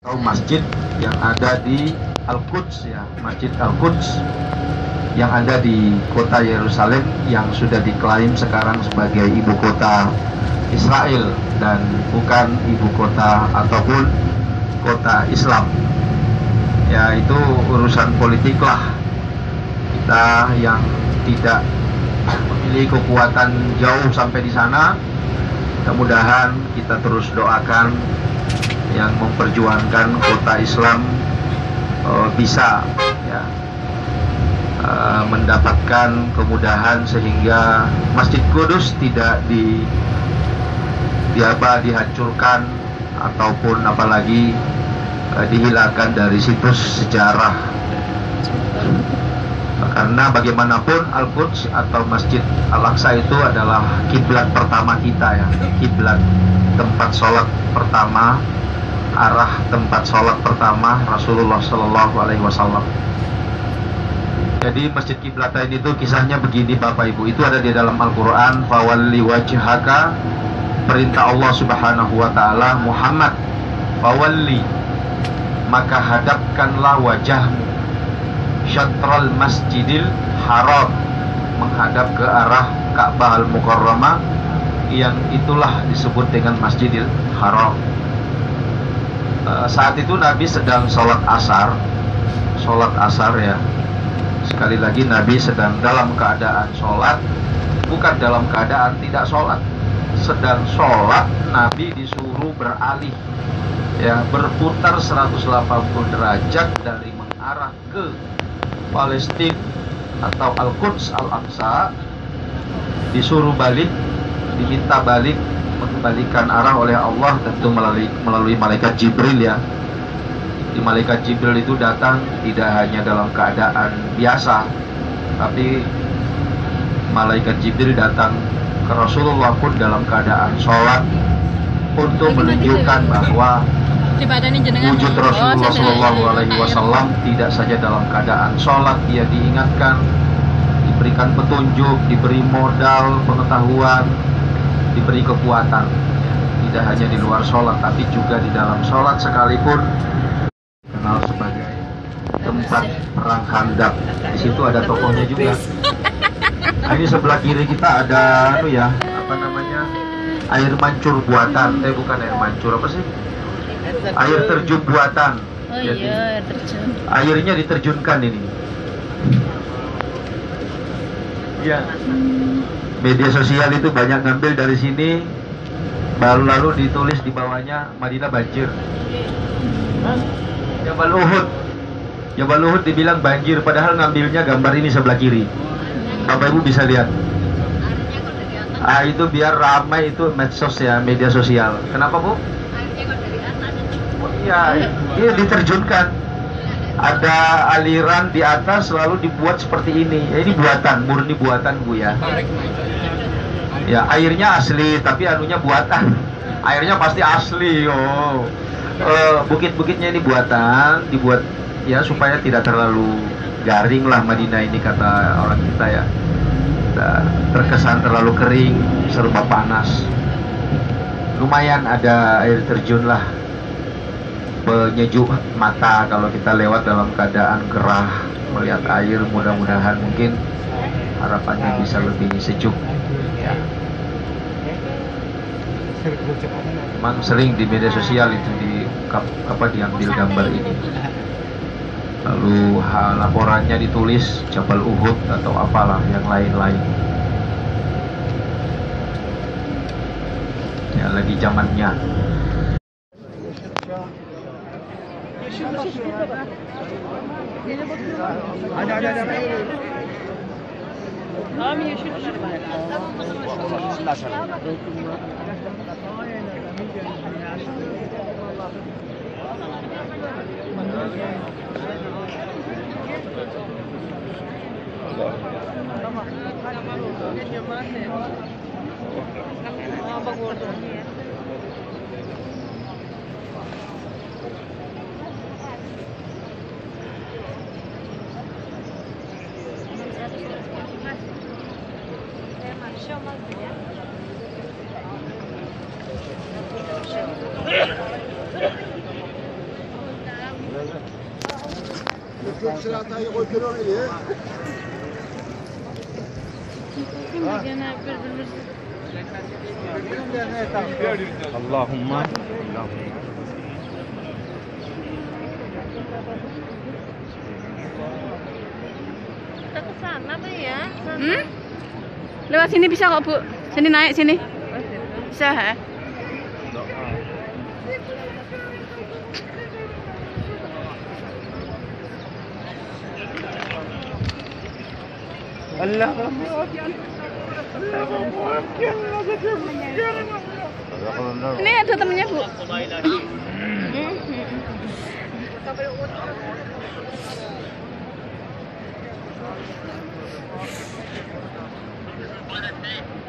atau masjid yang ada di Al-Quds ya, Masjid Al-Quds yang ada di kota Yerusalem yang sudah diklaim sekarang sebagai ibu kota Israel dan bukan ibu kota ataupun kota Islam. Ya itu urusan politik lah. Kita yang tidak memiliki kekuatan jauh sampai di sana, mudah-mudahan kita terus doakan yang memperjuangkan kota Islam uh, bisa ya uh, mendapatkan kemudahan sehingga Masjid Kudus tidak di di apa dihancurkan ataupun apalagi uh, dihilangkan dari situs sejarah. Karena bagaimanapun Al-Quds atau Masjid Al-Aqsa itu adalah kiblat pertama kita ya kiblat tempat sholat pertama arah tempat sholat pertama Rasulullah Shallallahu Alaihi Wasallam. Jadi masjid kiblatain itu kisahnya begini Bapak Ibu itu ada di dalam Al-Quran Fawalli wajhaka perintah Allah Subhanahu Wa Taala Muhammad Fawalli maka hadapkanlah wajahmu syatral masjidil haram menghadap ke arah Ka'bah al-Mukarramah yang itulah disebut dengan Masjidil Haram saat itu Nabi sedang sholat asar. Sholat asar ya. Sekali lagi Nabi sedang dalam keadaan sholat. Bukan dalam keadaan tidak sholat. Sedang sholat Nabi disuruh beralih. Ya berputar 180 derajat dari mengarah ke Palestina atau Al-Quds Al-Aqsa. Disuruh balik diminta balik mengembalikan arah oleh Allah tentu melalui melalui malaikat Jibril ya. Di malaikat Jibril itu datang tidak hanya dalam keadaan biasa, tapi malaikat Jibril datang ke Rasulullah pun dalam keadaan sholat untuk menunjukkan bahwa wujud Rasulullah Shallallahu Alaihi Wasallam tidak saja dalam keadaan sholat dia diingatkan diberikan petunjuk diberi modal pengetahuan diberi kekuatan tidak hanya di luar sholat tapi juga di dalam sholat sekalipun. Kenal sebagai tempat perang handap. Di situ ada tokohnya juga. Nah, ini sebelah kiri kita ada anu ya apa namanya air mancur buatan. Eh bukan air mancur apa sih? Air terjun buatan. Oh Jadi, iya, terjun. Airnya diterjunkan ini. Ya media sosial itu banyak ngambil dari sini baru lalu ditulis di bawahnya Madinah banjir. Jabal Uhud Jabal Uhud dibilang banjir padahal ngambilnya gambar ini sebelah kiri. Bapak Ibu bisa lihat? Ah itu biar ramai itu medsos ya media sosial. Kenapa Bu? Oh, iya ini diterjunkan ada aliran di atas selalu dibuat seperti ini. Ya, ini buatan, murni buatan Bu ya. Ya, airnya asli tapi anunya buatan. Airnya pasti asli, oh. Uh, bukit-bukitnya ini buatan, dibuat ya supaya tidak terlalu garing lah Madinah ini kata orang kita ya. Terkesan terlalu kering, serba panas. Lumayan ada air terjun lah penyejuk mata kalau kita lewat dalam keadaan gerah melihat air mudah-mudahan mungkin harapannya bisa lebih sejuk ya. Memang sering di media sosial itu di apa diambil gambar ini. Lalu laporannya ditulis Jabal Uhud atau apalah yang lain-lain. Ya lagi zamannya Hadi hadi hadi. Tamam yeşil ışık var. Tamam. Bak orada. Gene birbirimiz Allahumma kita ke sana apa ya? Hmm? Lewat sini bisa kok, Bu. Sini naik sini. Bisa, ha? Allah Ini ada temennya, Bu. Hmm, hmm.